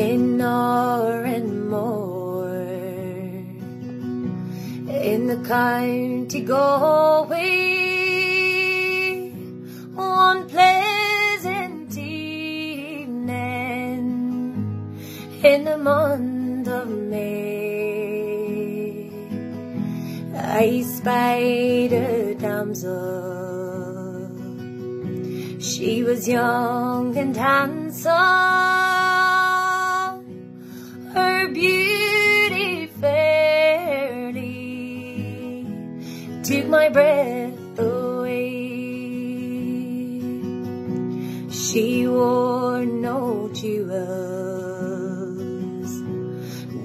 in Oranmore. In the county Galway one pleasant evening. In the month of May I spied a damsel she was young and handsome, took my breath away. She wore no jewels,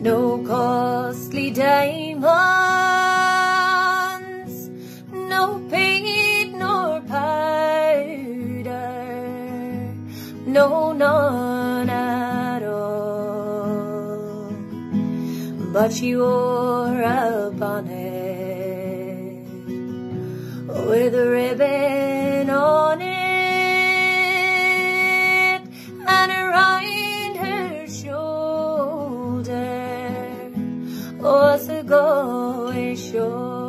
no costly diamonds, no paint nor powder, no, none at all. But she wore with a ribbon on it and around her shoulder. Was a Galway shawl.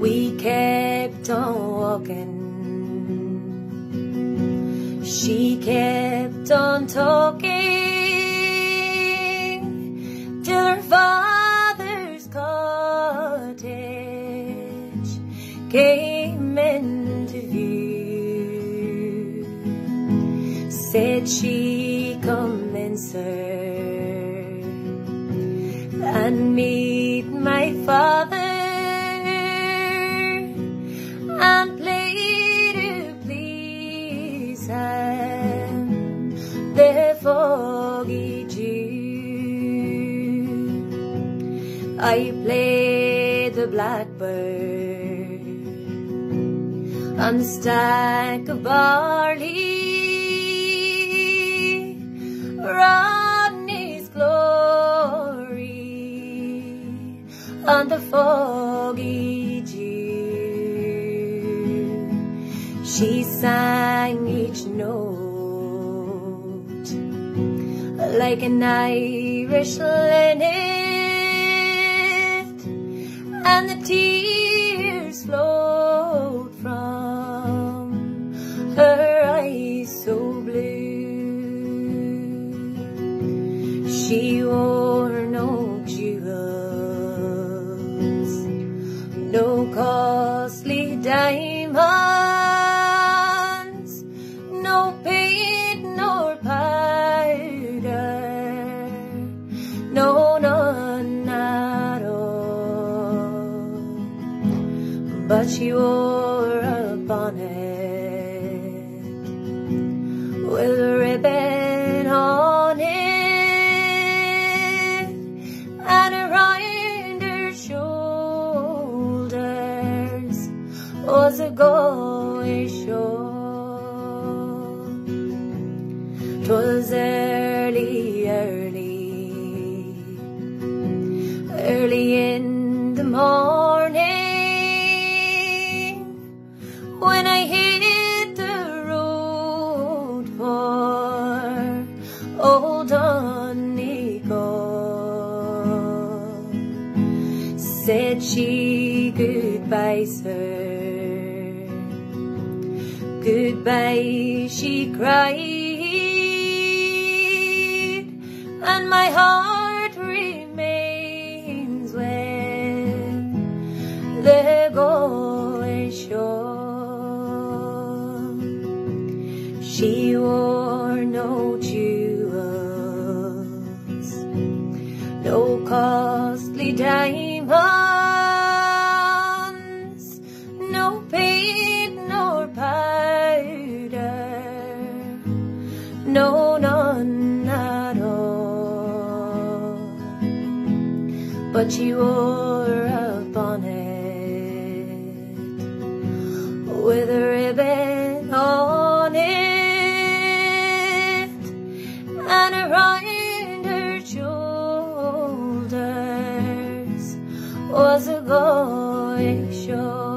We kept on walking. She kept on talking Come in, sir, and meet my father and play to the foggy dew. I played the blackbird on the stack of barley. On the foggy dew. She sang each note like an Irish linnet and the tears But she wore a bonnet with a ribbon on it and around her shoulders was a Galway shawl. 'Twas early, early early in the morning old Donegal. Said she goodbye, sir. Goodbye, she cried, and my heart He wore no jewels, no costly diamonds, no paint nor powder, no, none at all. But she wore a bonnet, with her. was a Galway shawl?